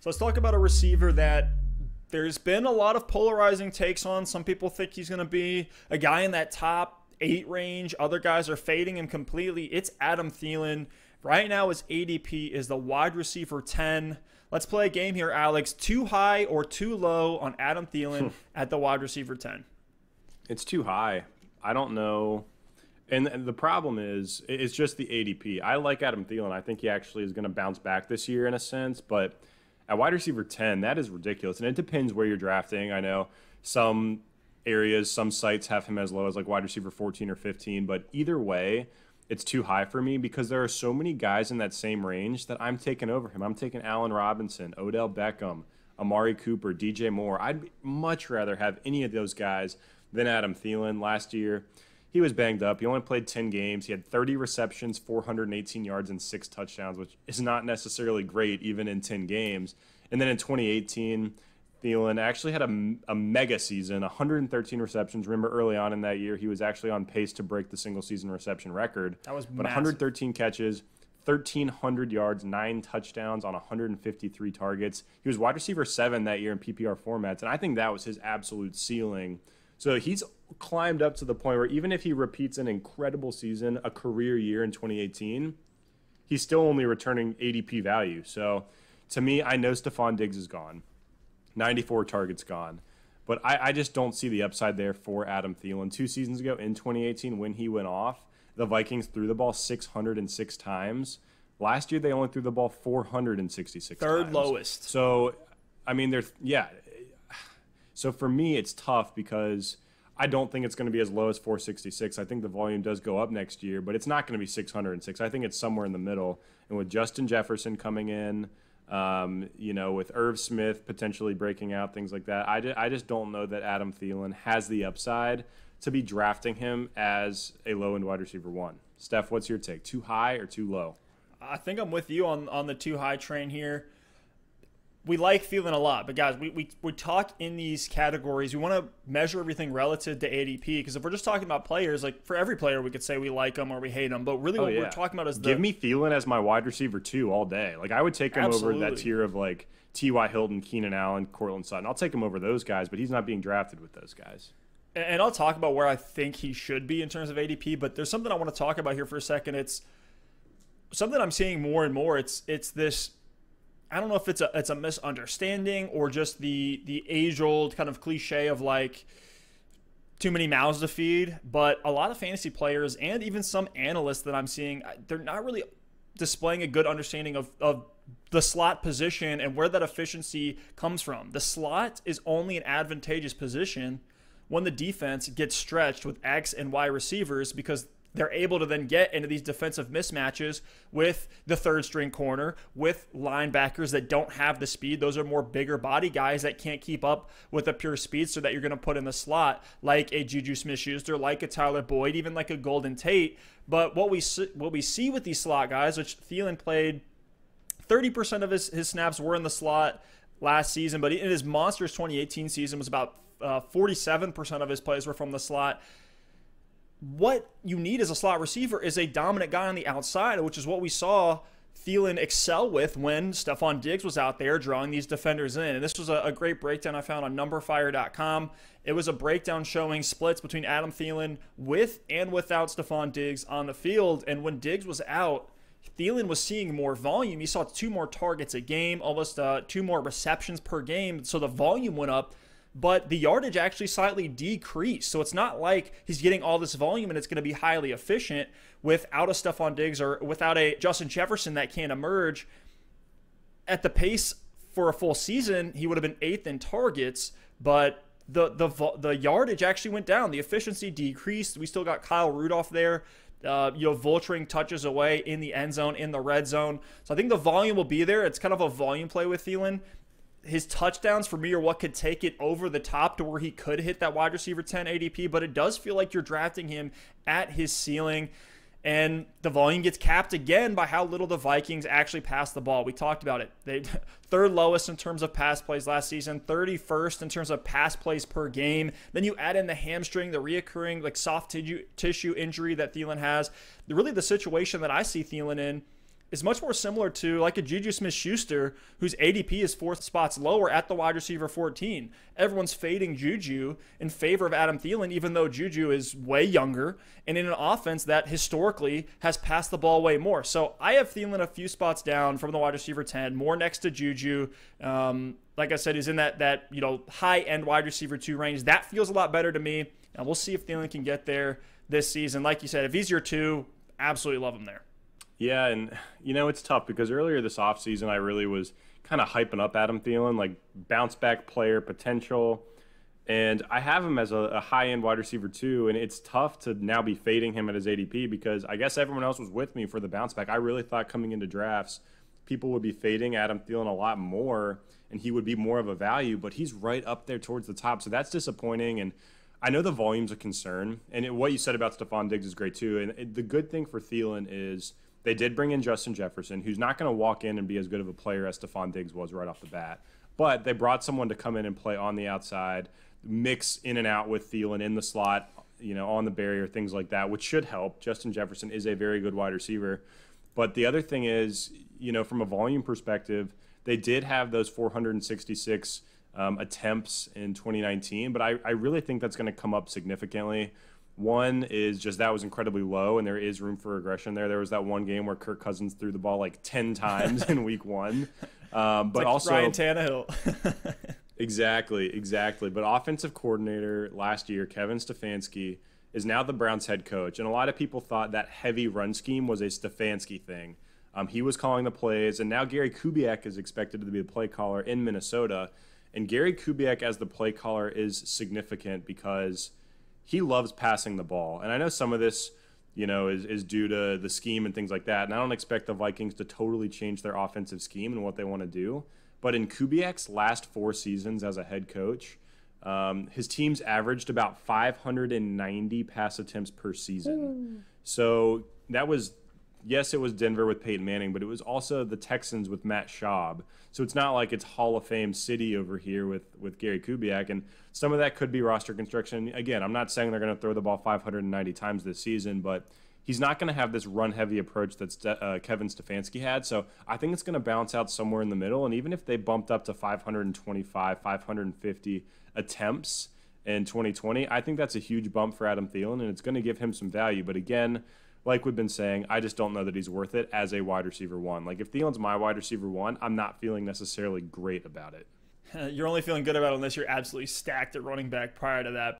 So let's talk about a receiver that there's been a lot of polarizing takes on. Some people think he's going to be a guy in that top eight range. Other guys are fading him completely. It's Adam Thielen. Right now, his ADP is the wide receiver 10. Let's play a game here, Alex. Too high or too low on Adam Thielen at the wide receiver 10? It's too high. I don't know. And, the problem is, it's just the ADP. I like Adam Thielen. I think he actually is going to bounce back this year in a sense, but at wide receiver 10, that is ridiculous. And it depends where you're drafting. I know some areas, some sites have him as low as like wide receiver 14 or 15, but either way, it's too high for me because there are so many guys in that same range that I'm taking over him. I'm taking Allen Robinson, Odell Beckham, Amari Cooper, DJ Moore. I'd much rather have any of those guys than Adam Thielen last year he was banged up. He only played 10 games. He had 30 receptions, 418 yards, and six touchdowns, which is not necessarily great even in 10 games. And then in 2018, Thielen actually had a, a mega season, 113 receptions. Remember early on in that year, he was actually on pace to break the single season reception record. That was but 113 catches, 1,300 yards, nine touchdowns on 153 targets. He was wide receiver seven that year in PPR formats, and I think that was his absolute ceiling so he's climbed up to the point where even if he repeats an incredible season, a career year in 2018, he's still only returning ADP value. So to me, I know Stefon Diggs is gone. 94 targets gone. But I, I just don't see the upside there for Adam Thielen. Two seasons ago in 2018, when he went off, the Vikings threw the ball 606 times. Last year, they only threw the ball 466 Third times. lowest. So, I mean, there's, yeah, so for me, it's tough because I don't think it's going to be as low as 466. I think the volume does go up next year, but it's not going to be 606. I think it's somewhere in the middle. And with Justin Jefferson coming in, um, you know, with Irv Smith potentially breaking out, things like that, I, I just don't know that Adam Thielen has the upside to be drafting him as a low end wide receiver one. Stef, what's your take? Too high or too low? I think I'm with you on, on the too high train here we like Thielen a lot, but guys, we, we, we talk in these categories. We want to measure everything relative to ADP because if we're just talking about players, like for every player, we could say we like them or we hate them. But really, oh, what yeah. we're talking about is the, give me Thielen as my wide receiver two all day. Like I would take him Absolutely. over that tier of like T.Y. Hilton, Keenan Allen, Courtland Sutton. I'll take him over those guys, but he's not being drafted with those guys. And I'll talk about where I think he should be in terms of ADP. But there's something I want to talk about here for a second. It's something I'm seeing more and more. It's it's this I don't know if it's a it's a misunderstanding or just the the age old kind of cliche of like too many mouths to feed. But a lot of fantasy players and even some analysts that I'm seeing, they're not really displaying a good understanding of, of the slot position and where that efficiency comes from. The slot is only an advantageous position when the defense gets stretched with X and Y receivers because they're able to then get into these defensive mismatches with the third string corner, with linebackers that don't have the speed. Those are more bigger body guys that can't keep up with a pure speed, so that you're going to put in the slot, like a Juju Smith Schuster, like a Tyler Boyd, even like a Golden Tate. But what we what we see with these slot guys, which Thielen played 30% of his, his snaps were in the slot last season, but in his monstrous 2018 season was about uh, 47% of his plays were from the slot what you need as a slot receiver is a dominant guy on the outside, which is what we saw Thielen excel with when Stefon Diggs was out there drawing these defenders in. And this was a, a great breakdown I found on numberfire.com. It was a breakdown showing splits between Adam Thielen with and without Stefon Diggs on the field. And when Diggs was out, Thielen was seeing more volume. He saw two more targets a game, almost uh, two more receptions per game. So the volume went up but the yardage actually slightly decreased. So it's not like he's getting all this volume and it's going to be highly efficient without a Stefon Diggs or without a Justin Jefferson that can emerge. At the pace for a full season, he would have been eighth in targets, but the the the yardage actually went down. The efficiency decreased. We still got Kyle Rudolph there. Uh, you know, vulturing touches away in the end zone, in the red zone. So I think the volume will be there. It's kind of a volume play with Thielen his touchdowns for me are what could take it over the top to where he could hit that wide receiver 10 ADP, but it does feel like you're drafting him at his ceiling. And the volume gets capped again by how little the Vikings actually pass the ball. We talked about it. They third lowest in terms of pass plays last season, 31st in terms of pass plays per game. Then you add in the hamstring, the reoccurring like soft tissue, tissue injury that Thielen has. Really, the situation that I see Thielen in is much more similar to like a Juju Smith Schuster, whose ADP is fourth spots lower at the wide receiver 14. Everyone's fading Juju in favor of Adam Thielen, even though Juju is way younger and in an offense that historically has passed the ball way more. So I have Thielen a few spots down from the wide receiver 10, more next to Juju. Um, like I said, he's in that that you know high end wide receiver two range. That feels a lot better to me. And we'll see if Thielen can get there this season. Like you said, if he's your two, absolutely love him there. Yeah, and you know it's tough because earlier this offseason I really was kind of hyping up Adam Thielen, like bounce back player potential. And I have him as a, a high end wide receiver two, and it's tough to now be fading him at his ADP because I guess everyone else was with me for the bounce back. I really thought coming into drafts, people would be fading Adam Thielen a lot more, and he would be more of a value. But he's right up there towards the top, so that's disappointing. And I know the volume's a concern, and it, what you said about Stefon Diggs is great too. And it, the good thing for Thielen is they did bring in Justin Jefferson, who's not going to walk in and be as good of a player as Stefon Diggs was right off the bat. But they brought someone to come in and play on the outside, mix in and out with Thielen in the slot, you know, on the barrier, things like that, which should help. Justin Jefferson is a very good wide receiver. But the other thing is, you know, from a volume perspective, they did have those 466 um, attempts in 2019, but I, I really think that's going to come up significantly. One is just that was incredibly low, and there is room for regression there. There was that one game where Kirk Cousins threw the ball like 10 times in week one. Um, but like also, Ryan Tannehill. exactly, exactly. But offensive coordinator last year, Kevin Stefanski, is now the Browns head coach. And a lot of people thought that heavy run scheme was a Stefanski thing. Um, he was calling the plays, and now Gary Kubiak is expected to be the play caller in Minnesota. And Gary Kubiak as the play caller is significant because he loves passing the ball. And I know some of this, you know, is, is due to the scheme and things like that. And I don't expect the Vikings to totally change their offensive scheme and what they want to do. But in Kubiak's last four seasons as a head coach, um, his teams averaged about 590 pass attempts per season. So that was yes, it was Denver with Peyton Manning, but it was also the Texans with Matt Schaub. So it's not like it's Hall of Fame city over here with with Gary Kubiak, and some of that could be roster construction. Again, I'm not saying they're going to throw the ball 590 times this season, but he's not going to have this run heavy approach that uh, Kevin Stefanski had. So I think it's going to bounce out somewhere in the middle. And even if they bumped up to 525, 550 attempts in 2020, I think that's a huge bump for Adam Thielen, and it's going to give him some value. But again, like we've been saying, I just don't know that he's worth it as a wide receiver one. Like if Thielen's my wide receiver one, I'm not feeling necessarily great about it. You're only feeling good about it unless you're absolutely stacked at running back prior to that.